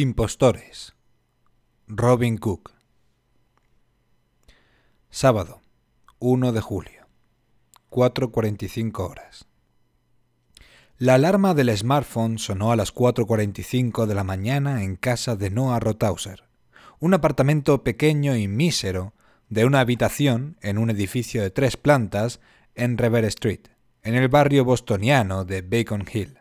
Impostores. Robin Cook. Sábado, 1 de julio. 4.45 horas. La alarma del smartphone sonó a las 4.45 de la mañana en casa de Noah Rothauser, un apartamento pequeño y mísero de una habitación en un edificio de tres plantas en Rever Street, en el barrio bostoniano de Bacon Hill.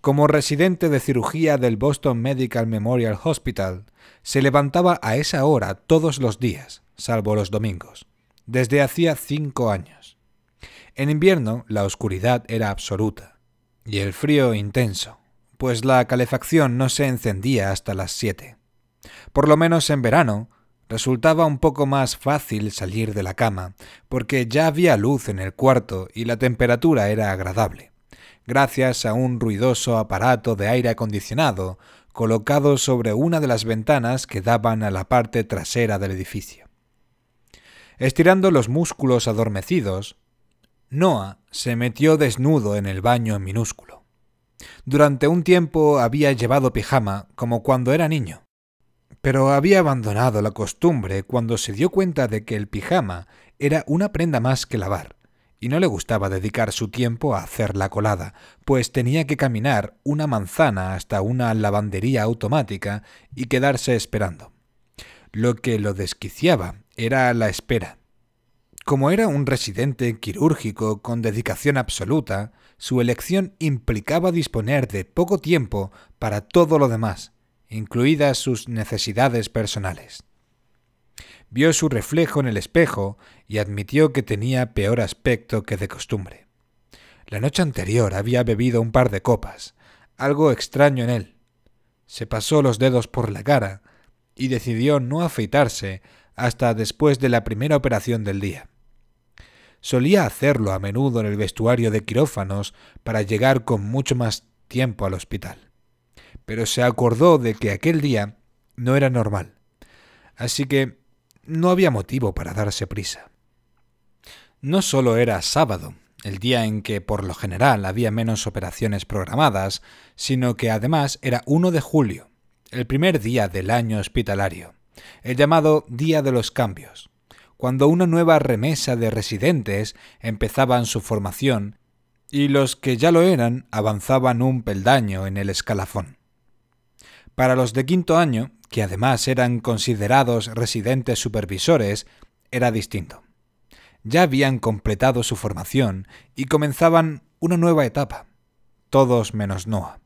Como residente de cirugía del Boston Medical Memorial Hospital, se levantaba a esa hora todos los días, salvo los domingos, desde hacía cinco años. En invierno la oscuridad era absoluta y el frío intenso, pues la calefacción no se encendía hasta las siete. Por lo menos en verano resultaba un poco más fácil salir de la cama, porque ya había luz en el cuarto y la temperatura era agradable gracias a un ruidoso aparato de aire acondicionado colocado sobre una de las ventanas que daban a la parte trasera del edificio. Estirando los músculos adormecidos, Noah se metió desnudo en el baño minúsculo. Durante un tiempo había llevado pijama como cuando era niño, pero había abandonado la costumbre cuando se dio cuenta de que el pijama era una prenda más que lavar y no le gustaba dedicar su tiempo a hacer la colada, pues tenía que caminar una manzana hasta una lavandería automática y quedarse esperando. Lo que lo desquiciaba era la espera. Como era un residente quirúrgico con dedicación absoluta, su elección implicaba disponer de poco tiempo para todo lo demás, incluidas sus necesidades personales vio su reflejo en el espejo y admitió que tenía peor aspecto que de costumbre. La noche anterior había bebido un par de copas, algo extraño en él. Se pasó los dedos por la cara y decidió no afeitarse hasta después de la primera operación del día. Solía hacerlo a menudo en el vestuario de quirófanos para llegar con mucho más tiempo al hospital. Pero se acordó de que aquel día no era normal. Así que no había motivo para darse prisa. No solo era sábado, el día en que por lo general había menos operaciones programadas, sino que además era 1 de julio, el primer día del año hospitalario, el llamado Día de los Cambios, cuando una nueva remesa de residentes empezaban su formación y los que ya lo eran avanzaban un peldaño en el escalafón. Para los de quinto año, que además eran considerados residentes supervisores, era distinto. Ya habían completado su formación y comenzaban una nueva etapa, todos menos Noah.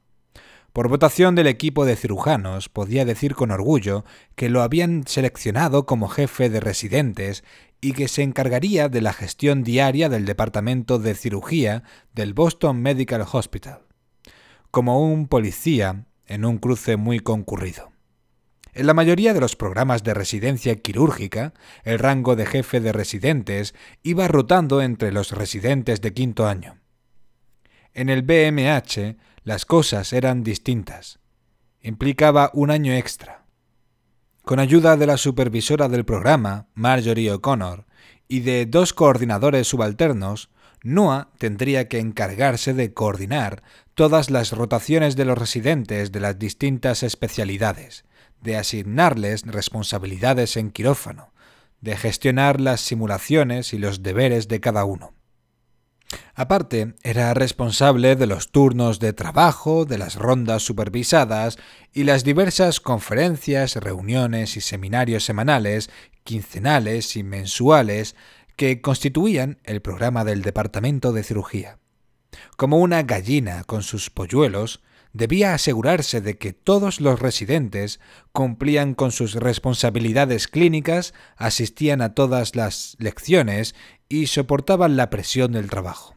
Por votación del equipo de cirujanos podía decir con orgullo que lo habían seleccionado como jefe de residentes y que se encargaría de la gestión diaria del departamento de cirugía del Boston Medical Hospital, como un policía en un cruce muy concurrido. En la mayoría de los programas de residencia quirúrgica, el rango de jefe de residentes iba rotando entre los residentes de quinto año. En el BMH las cosas eran distintas. Implicaba un año extra. Con ayuda de la supervisora del programa, Marjorie O'Connor, y de dos coordinadores subalternos, Noah tendría que encargarse de coordinar todas las rotaciones de los residentes de las distintas especialidades, de asignarles responsabilidades en quirófano, de gestionar las simulaciones y los deberes de cada uno. Aparte, era responsable de los turnos de trabajo, de las rondas supervisadas y las diversas conferencias, reuniones y seminarios semanales, quincenales y mensuales que constituían el programa del Departamento de Cirugía. Como una gallina con sus polluelos, debía asegurarse de que todos los residentes cumplían con sus responsabilidades clínicas, asistían a todas las lecciones y soportaban la presión del trabajo.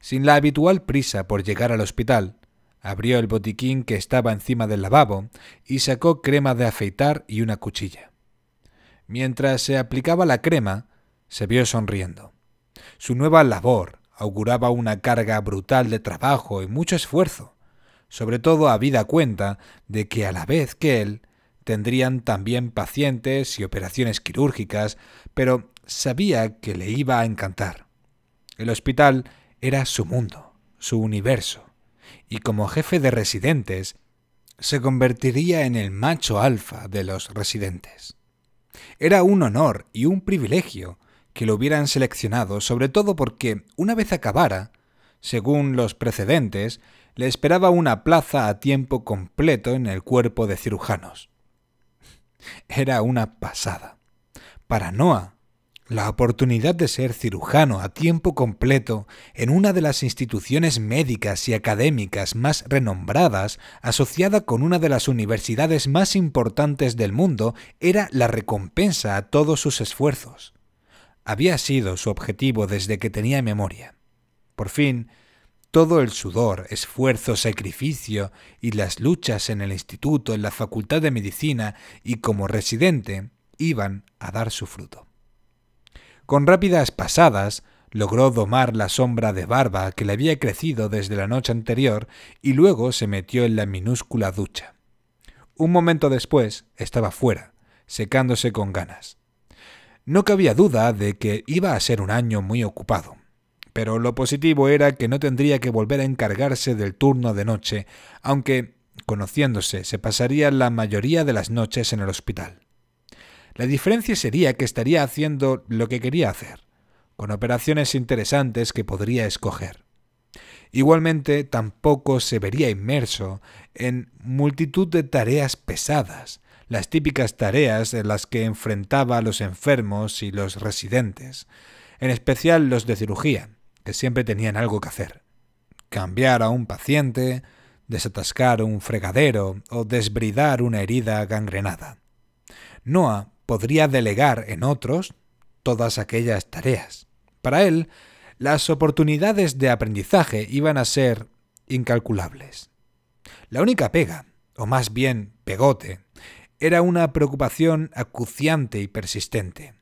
Sin la habitual prisa por llegar al hospital, abrió el botiquín que estaba encima del lavabo y sacó crema de afeitar y una cuchilla. Mientras se aplicaba la crema, se vio sonriendo. Su nueva labor auguraba una carga brutal de trabajo y mucho esfuerzo, sobre todo habida cuenta de que a la vez que él tendrían también pacientes y operaciones quirúrgicas, pero sabía que le iba a encantar. El hospital era su mundo, su universo, y como jefe de residentes, se convertiría en el macho alfa de los residentes. Era un honor y un privilegio que lo hubieran seleccionado, sobre todo porque, una vez acabara, según los precedentes, le esperaba una plaza a tiempo completo en el cuerpo de cirujanos. Era una pasada. Para Noah, la oportunidad de ser cirujano a tiempo completo en una de las instituciones médicas y académicas más renombradas, asociada con una de las universidades más importantes del mundo, era la recompensa a todos sus esfuerzos. Había sido su objetivo desde que tenía memoria. Por fin, todo el sudor, esfuerzo, sacrificio y las luchas en el instituto, en la facultad de medicina y como residente iban a dar su fruto. Con rápidas pasadas, logró domar la sombra de barba que le había crecido desde la noche anterior y luego se metió en la minúscula ducha. Un momento después estaba fuera, secándose con ganas. No cabía duda de que iba a ser un año muy ocupado, pero lo positivo era que no tendría que volver a encargarse del turno de noche, aunque, conociéndose, se pasaría la mayoría de las noches en el hospital. La diferencia sería que estaría haciendo lo que quería hacer, con operaciones interesantes que podría escoger. Igualmente, tampoco se vería inmerso en multitud de tareas pesadas, las típicas tareas en las que enfrentaba a los enfermos y los residentes, en especial los de cirugía, siempre tenían algo que hacer. Cambiar a un paciente, desatascar un fregadero o desbridar una herida gangrenada. Noah podría delegar en otros todas aquellas tareas. Para él, las oportunidades de aprendizaje iban a ser incalculables. La única pega, o más bien pegote, era una preocupación acuciante y persistente.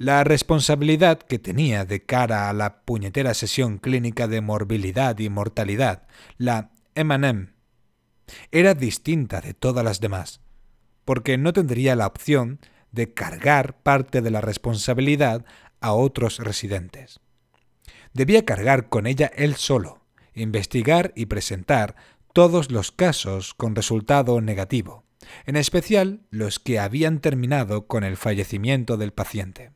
La responsabilidad que tenía de cara a la puñetera sesión clínica de morbilidad y mortalidad, la M&M, era distinta de todas las demás, porque no tendría la opción de cargar parte de la responsabilidad a otros residentes. Debía cargar con ella él solo, investigar y presentar todos los casos con resultado negativo, en especial los que habían terminado con el fallecimiento del paciente.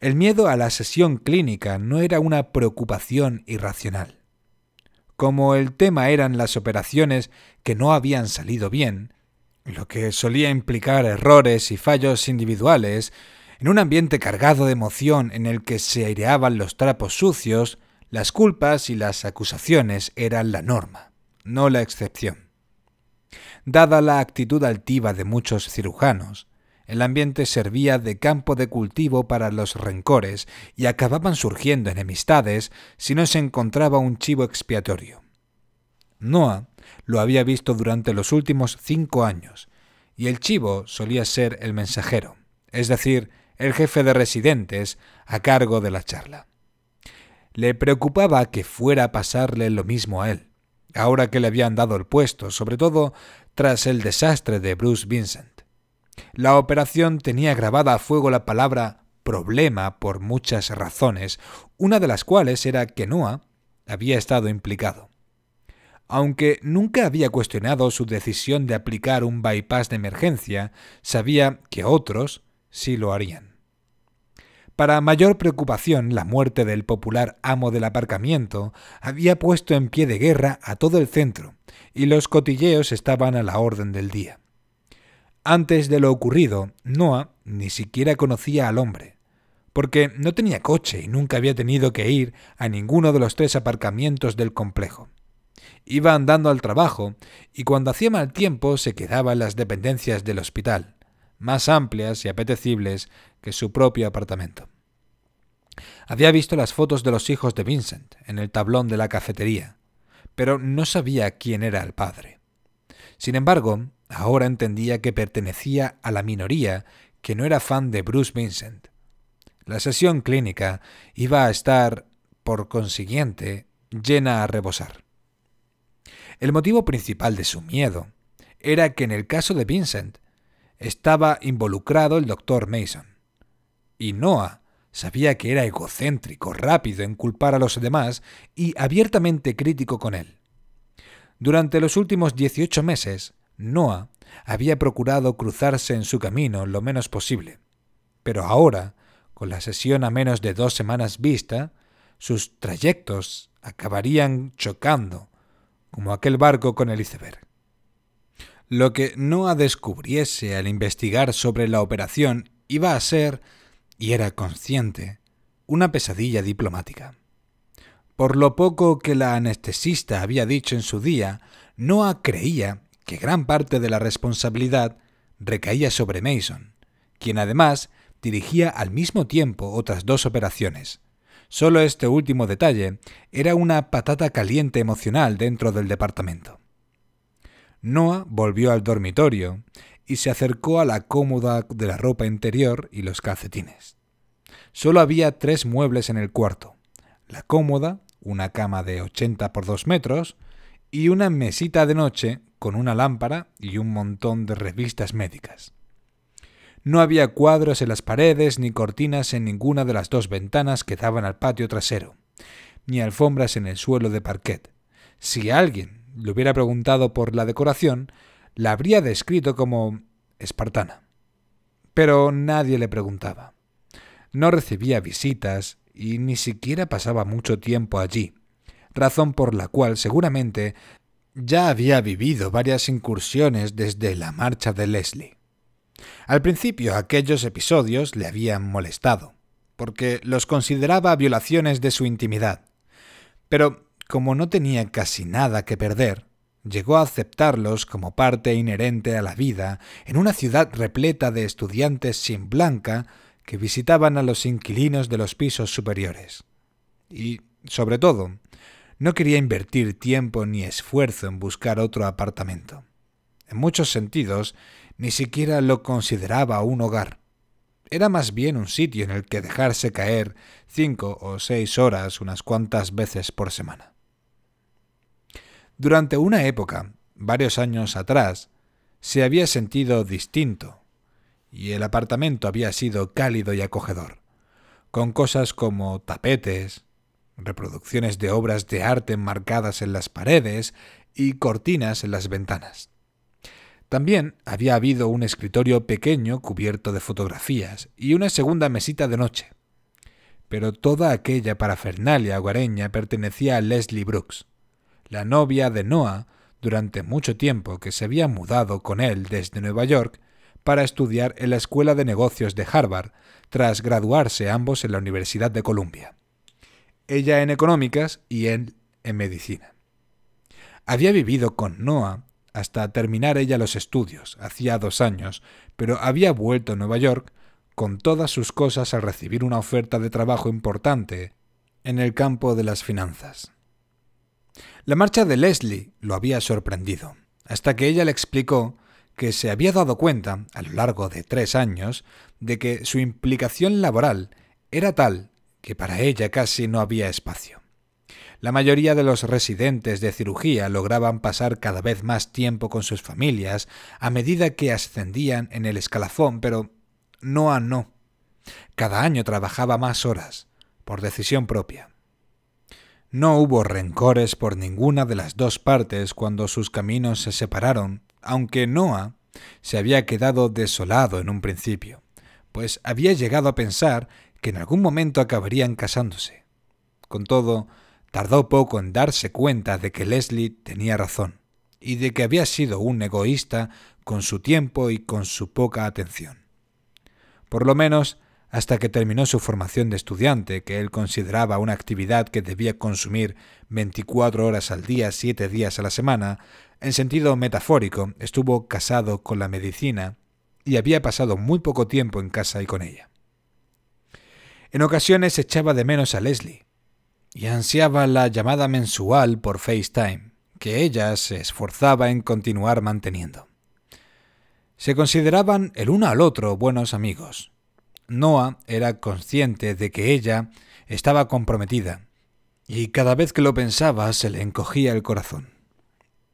El miedo a la sesión clínica no era una preocupación irracional. Como el tema eran las operaciones que no habían salido bien, lo que solía implicar errores y fallos individuales, en un ambiente cargado de emoción en el que se aireaban los trapos sucios, las culpas y las acusaciones eran la norma, no la excepción. Dada la actitud altiva de muchos cirujanos, el ambiente servía de campo de cultivo para los rencores y acababan surgiendo enemistades si no se encontraba un chivo expiatorio. Noah lo había visto durante los últimos cinco años, y el chivo solía ser el mensajero, es decir, el jefe de residentes a cargo de la charla. Le preocupaba que fuera a pasarle lo mismo a él, ahora que le habían dado el puesto, sobre todo tras el desastre de Bruce Vincent. La operación tenía grabada a fuego la palabra problema por muchas razones, una de las cuales era que Noah había estado implicado aunque nunca había cuestionado su decisión de aplicar un bypass de emergencia, sabía que otros sí lo harían. Para mayor preocupación, la muerte del popular amo del aparcamiento había puesto en pie de guerra a todo el centro, y los cotilleos estaban a la orden del día. Antes de lo ocurrido, Noah ni siquiera conocía al hombre, porque no tenía coche y nunca había tenido que ir a ninguno de los tres aparcamientos del complejo. Iba andando al trabajo y cuando hacía mal tiempo se quedaba en las dependencias del hospital, más amplias y apetecibles que su propio apartamento. Había visto las fotos de los hijos de Vincent en el tablón de la cafetería, pero no sabía quién era el padre. Sin embargo, ahora entendía que pertenecía a la minoría que no era fan de Bruce Vincent. La sesión clínica iba a estar, por consiguiente, llena a rebosar. El motivo principal de su miedo era que en el caso de Vincent estaba involucrado el doctor Mason. Y Noah sabía que era egocéntrico, rápido en culpar a los demás y abiertamente crítico con él. Durante los últimos 18 meses, Noah había procurado cruzarse en su camino lo menos posible. Pero ahora, con la sesión a menos de dos semanas vista, sus trayectos acabarían chocando, como aquel barco con el iceberg. Lo que Noah descubriese al investigar sobre la operación iba a ser, y era consciente, una pesadilla diplomática. Por lo poco que la anestesista había dicho en su día, Noah creía que gran parte de la responsabilidad recaía sobre Mason, quien además dirigía al mismo tiempo otras dos operaciones. Solo este último detalle era una patata caliente emocional dentro del departamento. Noah volvió al dormitorio y se acercó a la cómoda de la ropa interior y los calcetines. Solo había tres muebles en el cuarto. La cómoda, una cama de 80 por 2 metros, y una mesita de noche con una lámpara y un montón de revistas médicas. No había cuadros en las paredes ni cortinas en ninguna de las dos ventanas que daban al patio trasero, ni alfombras en el suelo de parquet. Si alguien le hubiera preguntado por la decoración, la habría descrito como espartana. Pero nadie le preguntaba. No recibía visitas y ni siquiera pasaba mucho tiempo allí, razón por la cual seguramente ya había vivido varias incursiones desde la marcha de Leslie. Al principio aquellos episodios le habían molestado, porque los consideraba violaciones de su intimidad. Pero como no tenía casi nada que perder, llegó a aceptarlos como parte inherente a la vida en una ciudad repleta de estudiantes sin blanca que visitaban a los inquilinos de los pisos superiores. Y, sobre todo, no quería invertir tiempo ni esfuerzo en buscar otro apartamento. En muchos sentidos, ni siquiera lo consideraba un hogar. Era más bien un sitio en el que dejarse caer cinco o seis horas unas cuantas veces por semana. Durante una época, varios años atrás, se había sentido distinto, y el apartamento había sido cálido y acogedor, con cosas como tapetes, reproducciones de obras de arte enmarcadas en las paredes y cortinas en las ventanas. También había habido un escritorio pequeño cubierto de fotografías y una segunda mesita de noche. Pero toda aquella parafernalia hogareña pertenecía a Leslie Brooks, la novia de Noah durante mucho tiempo que se había mudado con él desde Nueva York para estudiar en la Escuela de Negocios de Harvard, tras graduarse ambos en la Universidad de Columbia ella en económicas y él en medicina. Había vivido con Noah hasta terminar ella los estudios, hacía dos años, pero había vuelto a Nueva York con todas sus cosas al recibir una oferta de trabajo importante en el campo de las finanzas. La marcha de Leslie lo había sorprendido, hasta que ella le explicó que se había dado cuenta, a lo largo de tres años, de que su implicación laboral era tal que para ella casi no había espacio. La mayoría de los residentes de cirugía lograban pasar cada vez más tiempo con sus familias a medida que ascendían en el escalafón, pero no a no. Cada año trabajaba más horas, por decisión propia. No hubo rencores por ninguna de las dos partes cuando sus caminos se separaron, aunque Noah se había quedado desolado en un principio, pues había llegado a pensar que en algún momento acabarían casándose. Con todo, tardó poco en darse cuenta de que Leslie tenía razón, y de que había sido un egoísta con su tiempo y con su poca atención. Por lo menos hasta que terminó su formación de estudiante, que él consideraba una actividad que debía consumir 24 horas al día, 7 días a la semana, en sentido metafórico, estuvo casado con la medicina y había pasado muy poco tiempo en casa y con ella. En ocasiones echaba de menos a Leslie y ansiaba la llamada mensual por FaceTime, que ella se esforzaba en continuar manteniendo. Se consideraban el uno al otro buenos amigos. Noah era consciente de que ella estaba comprometida, y cada vez que lo pensaba se le encogía el corazón.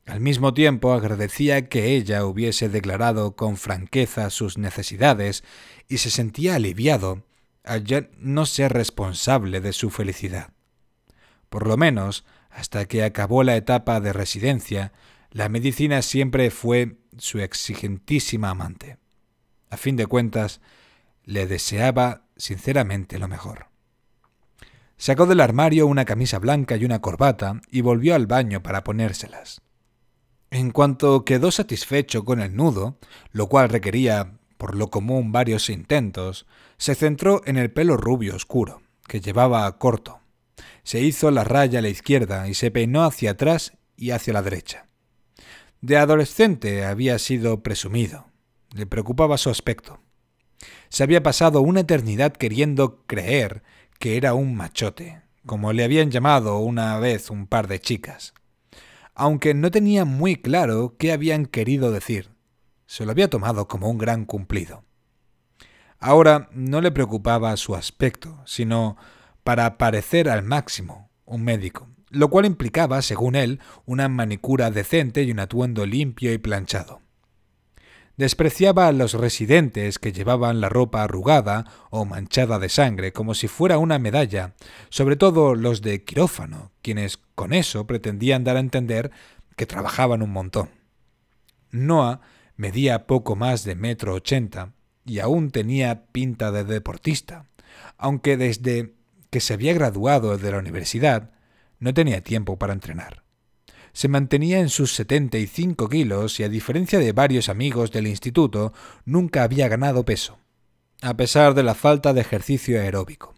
Al mismo tiempo agradecía que ella hubiese declarado con franqueza sus necesidades y se sentía aliviado al no ser responsable de su felicidad. Por lo menos Hasta que acabó la etapa de residencia, la medicina siempre fue su exigentísima amante. A fin de cuentas, le deseaba sinceramente lo mejor. Sacó del armario una camisa blanca y una corbata y volvió al baño para ponérselas. En cuanto quedó satisfecho con el nudo, lo cual requería por lo común varios intentos, se centró en el pelo rubio oscuro, que llevaba corto. Se hizo la raya a la izquierda y se peinó hacia atrás y hacia la derecha. De adolescente había sido presumido. Le preocupaba su aspecto. Se había pasado una eternidad queriendo creer que era un machote, como le habían llamado una vez un par de chicas. Aunque no tenía muy claro qué habían querido decir, se lo había tomado como un gran cumplido. Ahora no le preocupaba su aspecto, sino para parecer al máximo un médico, lo cual implicaba, según él, una manicura decente y un atuendo limpio y planchado. Despreciaba a los residentes que llevaban la ropa arrugada o manchada de sangre como si fuera una medalla, sobre todo los de quirófano, quienes con eso pretendían dar a entender que trabajaban un montón. Noah medía poco más de metro ochenta y aún tenía pinta de deportista, aunque desde que se había graduado de la universidad no tenía tiempo para entrenar se mantenía en sus 75 kilos y a diferencia de varios amigos del instituto, nunca había ganado peso, a pesar de la falta de ejercicio aeróbico.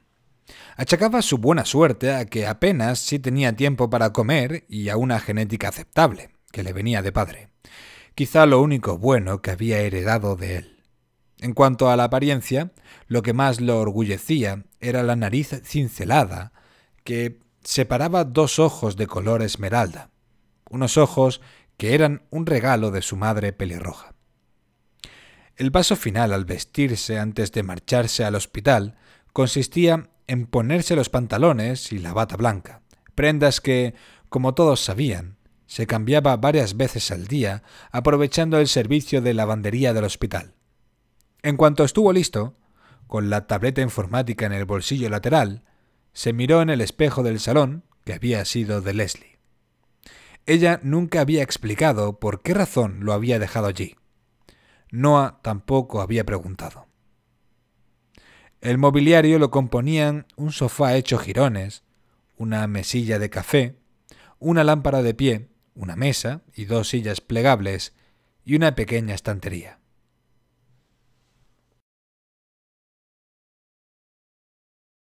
Achacaba su buena suerte a que apenas sí tenía tiempo para comer y a una genética aceptable, que le venía de padre. Quizá lo único bueno que había heredado de él. En cuanto a la apariencia, lo que más lo orgullecía era la nariz cincelada, que separaba dos ojos de color esmeralda, unos ojos que eran un regalo de su madre pelirroja. El paso final al vestirse antes de marcharse al hospital consistía en ponerse los pantalones y la bata blanca, prendas que, como todos sabían, se cambiaba varias veces al día aprovechando el servicio de lavandería del hospital. En cuanto estuvo listo, con la tableta informática en el bolsillo lateral, se miró en el espejo del salón, que había sido de Leslie. Ella nunca había explicado por qué razón lo había dejado allí. Noah tampoco había preguntado. El mobiliario lo componían un sofá hecho jirones, una mesilla de café, una lámpara de pie, una mesa y dos sillas plegables y una pequeña estantería.